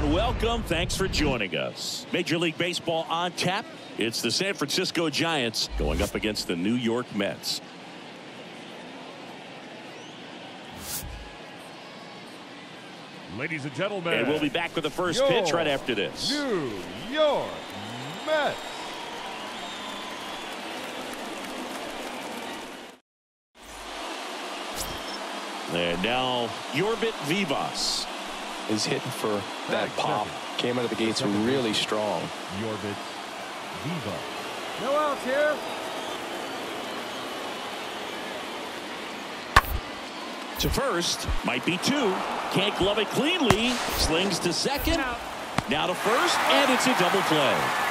and welcome. Thanks for joining us. Major League Baseball on tap. It's the San Francisco Giants going up against the New York Mets. Ladies and gentlemen. And we'll be back with the first pitch right after this. New York Mets. And now Jorbit Vivas is hitting for that pop. Came out of the gates really strong. Jorbit Viva. No outs here. To first, might be two. Can't glove it cleanly. Slings to second. Now to first, and it's a double play.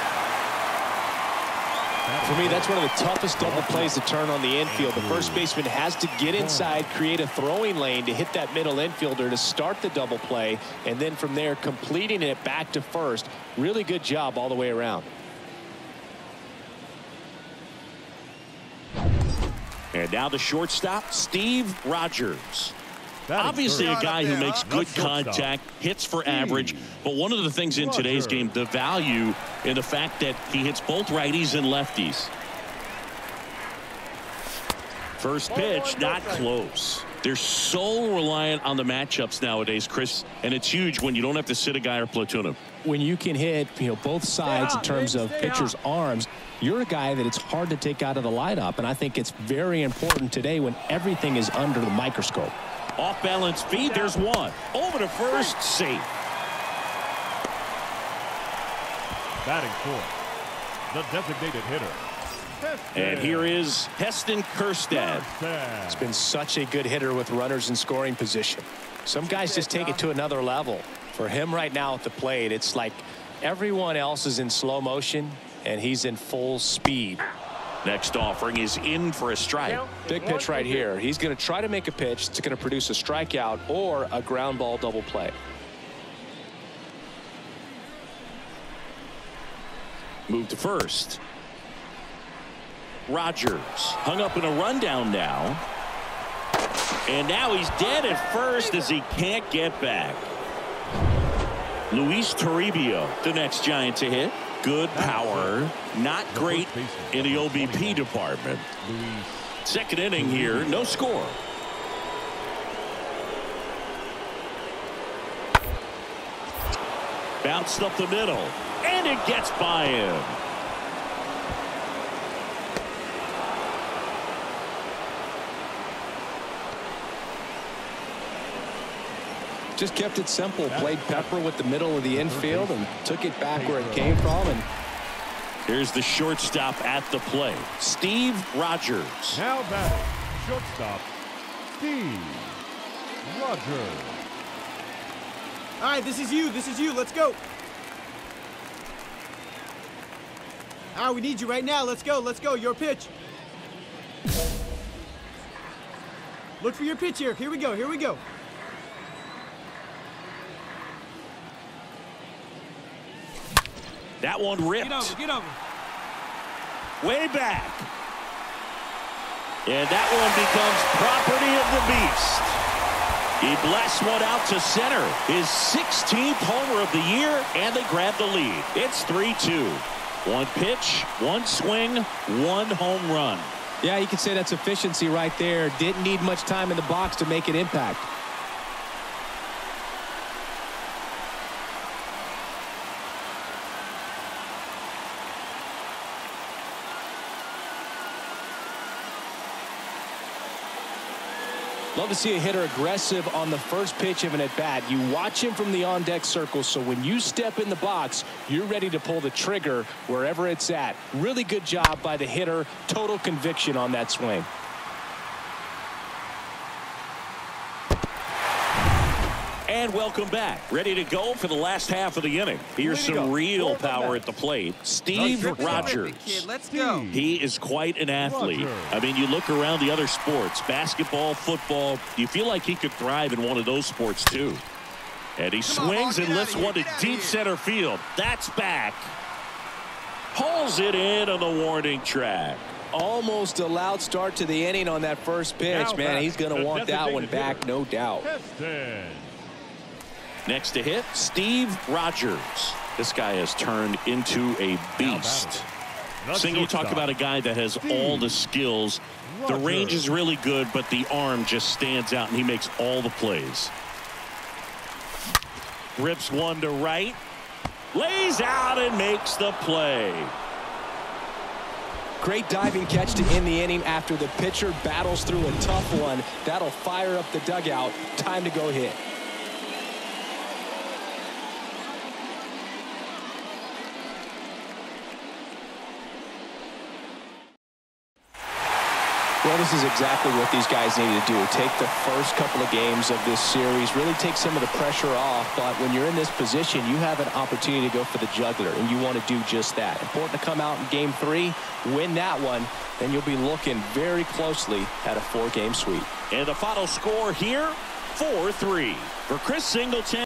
For me, that's one of the toughest double plays to turn on the infield. The first baseman has to get inside, create a throwing lane to hit that middle infielder to start the double play, and then from there completing it back to first. Really good job all the way around. And now the shortstop, Steve Rogers. That Obviously a guy who makes good That's shortstop. contact, hits for average, but one of the things in today's game, the value in the fact that he hits both righties and lefties. First pitch, not close. They're so reliant on the matchups nowadays, Chris, and it's huge when you don't have to sit a guy or platoon him. When you can hit you know both sides in terms of pitchers' arms, you're a guy that it's hard to take out of the lineup, and I think it's very important today when everything is under the microscope. Off balance feed, there's one. Over to first, safe. Batting fourth. The designated hitter. And here is Heston Kjerstad. It's been such a good hitter with runners in scoring position. Some guys just take it to another level. For him right now at the plate, it's like everyone else is in slow motion and he's in full speed. Next offering is in for a strike. Big pitch right here. He's going to try to make a pitch that's going to produce a strikeout or a ground ball double play. Move to first. Rogers hung up in a rundown now. And now he's dead at first as he can't get back. Luis Toribio, the next Giant to hit. Good power. Not great in the OBP department. Second inning here, no score. Bounced up the middle, and it gets by him. Just kept it simple. Played Pepper with the middle of the infield and took it back where it came from. And Here's the shortstop at the play, Steve Rogers. now batting. Shortstop. Steve Rogers. All right, this is you. This is you. Let's go. All right, we need you right now. Let's go. Let's go. Your pitch. Look for your pitch here. Here we go. Here we go. That one ripped. Get over. Get over. way back. And that one becomes property of the beast. He blasts one out to center. His 16th homer of the year, and they grab the lead. It's 3-2. One pitch, one swing, one home run. yeah, you could say that's efficiency right there. Didn't need much time in the box to make an impact. Love to see a hitter aggressive on the first pitch of an at-bat. You watch him from the on-deck circle, so when you step in the box, you're ready to pull the trigger wherever it's at. Really good job by the hitter. Total conviction on that swing. And welcome back. Ready to go for the last half of the inning. Here's some go. real Welcome power back. at the plate. Steve Nice. Rogers. Kid, let's go. He is quite an athlete. Roger. I mean, you look around the other sports, basketball, football, you feel like he could thrive in one of those sports too. And he Come swings Ball, and lifts one to deep center field. That's back. Pulls it in on the warning track. Almost a loud start to the inning on that first pitch, Now man. He's going to the want that one back, no doubt. Heston. Next to hit, Steve Rogers. This guy has turned into a beast. Sing, you talk about a guy that has all the skills. The range is really good, but the arm just stands out, and he makes all the plays. Rips one to right. Lays out and makes the play. Great diving catch to end the inning after the pitcher battles through a tough one. That'll fire up the dugout. Time to go hit. Well, this is exactly what these guys need to do. Take the first couple of games of this series, really take some of the pressure off. But when you're in this position, you have an opportunity to go for the juggler, and you want to do just that. Important to come out in game three, win that one, then you'll be looking very closely at a four-game sweep. And the final score here, 4-3. For Chris Singleton.